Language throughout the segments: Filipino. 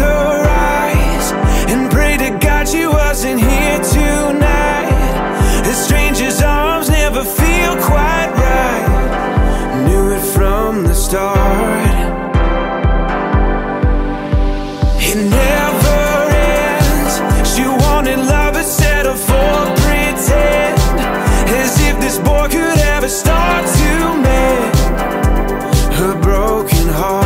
and pray to God she wasn't here tonight. A stranger's arms never feel quite right. Knew it from the start. It never ends. She wanted love, but settled for pretend. As if this boy could ever start to mend her broken heart.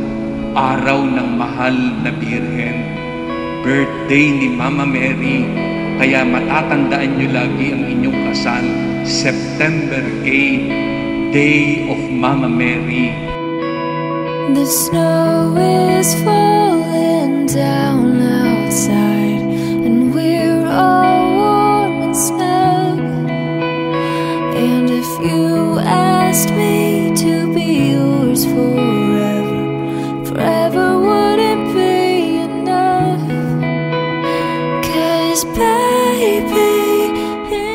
araw ng mahal na birhen. Birthday ni Mama Mary, kaya matatandaan nyo lagi ang inyong kasal, September 8, Day of Mama Mary. The snow is falling down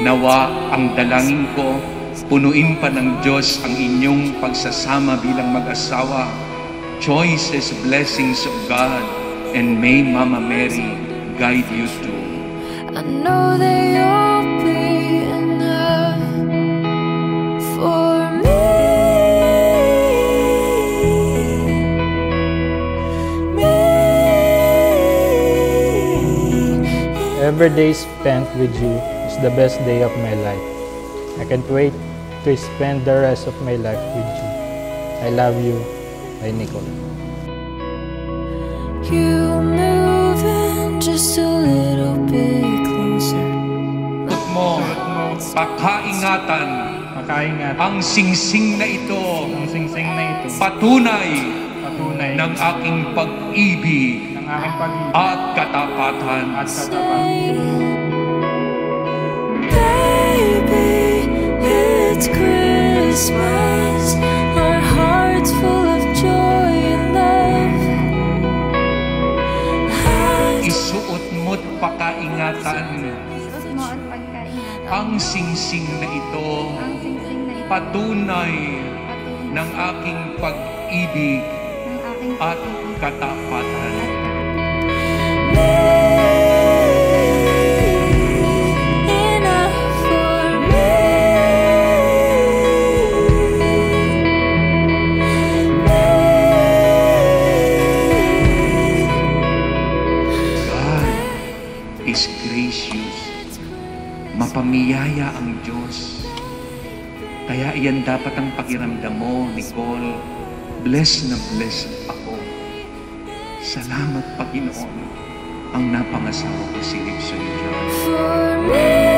Nawa ang dalangin ko, punuin pa ng Diyos ang inyong pagsasama bilang mag-asawa. Choices, blessings of God, and may Mama Mary guide you too. I know that you'll Every day spent with you is the best day of my life. I can't wait to spend the rest of my life with you. I love you, my Nicole. You moving just a little bit closer. Mo, pakaingatan Makaingat ang singsing na ito, ang singsing na ito, patunay patunay ng aking pag-ibig ng aking pag-ibig at katapatan. at katapat. Baby, it's Christmas. Our hearts full of joy and love. Isuot mo't pakaingatan Isuot mo at pagkaingatan. ang singsing na ito, Ang singsing na ito. patunay ng aking pag-ibig at katapatan. Is gracious. Mapamiyaya ang Diyos. Kaya iyan dapat ang pakiramdam mo, Nicole. Blessed na blessed ako. Salamat, Panginoon, ang napangasawa ko si Ribson John.